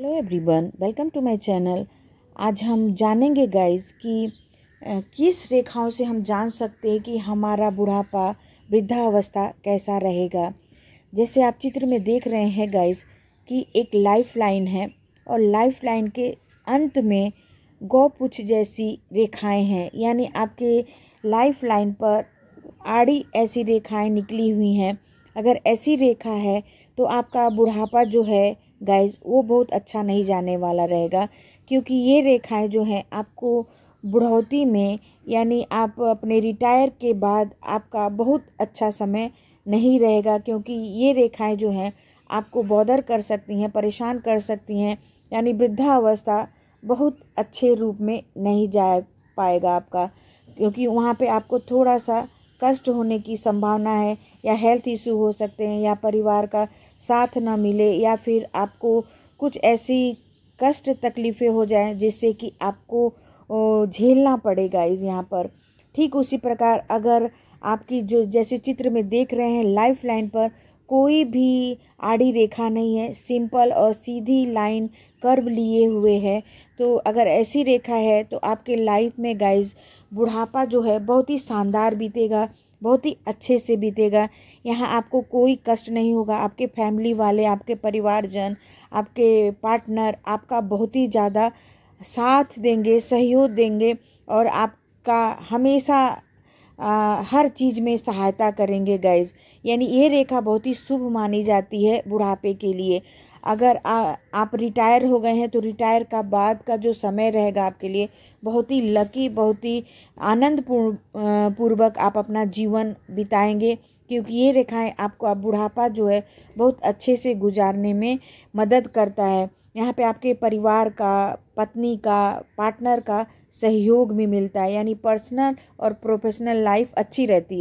Hello everyone, welcome to my channel. आज हम जानेंगे गाइस कि किस रेखाओं से हम जान सकते हैं कि हमारा बुढ़ापा, वृद्धावस्था कैसा रहेगा। जैसे आप चित्र में देख रहे हैं गाइस कि एक लाइफ लाइन है और लाइफ लाइन के अंत में गौपुछ जैसी रेखाएँ हैं। यानी आपके लाइफ लाइन पर आड़ी ऐसी रेखाएँ निकली हुई हैं। अगर ऐसी रेखा है तो आपका बुढ़ापा जो है गाइस वो बहुत अच्छा नहीं जाने वाला रहेगा, क्योंकि ये रेखाएँ जो हैं, आपको बुढ़ौती में, यानी आप अपने रिटायर के बाद आपका बहुत अच्छा समय नहीं रहेगा, क्योंकि ये रेखाएँ जो हैं, आपको बॉदर कर सकती हैं, परेशान कर सकती हैं, यानी वृद्धावस्था बहुत अच्छे रूप में नहीं जा पाएगा आपका, क्योंकि वहाँ पे आपको थोड़ा सा कष्ट होने की संभावना है या हेल्थ इशू हो सकते हैं या परिवार का साथ ना मिले या फिर आपको कुछ ऐसी कष्ट तकलीफ़ें हो जाएँ जिससे कि आपको झेलना पड़ेगा इस यहाँ पर। ठीक उसी प्रकार अगर आपकी जो जैसे चित्र में देख रहे हैं लाइफ लाइन पर कोई भी आड़ी रेखा नहीं है सिंपल और सीधी लाइन कर्व लिए हुए है। तो अगर ऐसी रेखा है तो आपके लाइफ में गाइस बुढ़ापा जो है बहुत ही शानदार बीतेगा बहुत ही अच्छे से बीतेगा। यहाँ आपको कोई कष्ट नहीं होगा। आपके फैमिली वाले आपके परिवारजन आपके पार्टनर आपका बहुत ही ज़्यादा साथ देंगे सहयोग देंगे और आपका हमेशा आ, हर चीज़ में सहायता करेंगे गाइज़ यानी ये रेखा बहुत ही शुभ मानी जाती है बुढ़ापे के लिए। अगर आ, आप रिटायर हो गए हैं तो रिटायर का बाद का जो समय रहेगा आपके लिए बहुत ही लकी बहुत ही आनंद पूर्वक आप अपना जीवन बिताएँगे। क्योंकि ये रेखाएँ आपको अब बुढ़ापा जो है बहुत अच्छे से गुजारने में मदद करता है। यहाँ पे आपके परिवार का पत्नी का पार्टनर का सहयोग भी मिलता है। यानी पर्सनल और प्रोफेशनल लाइफ अच्छी रहती है।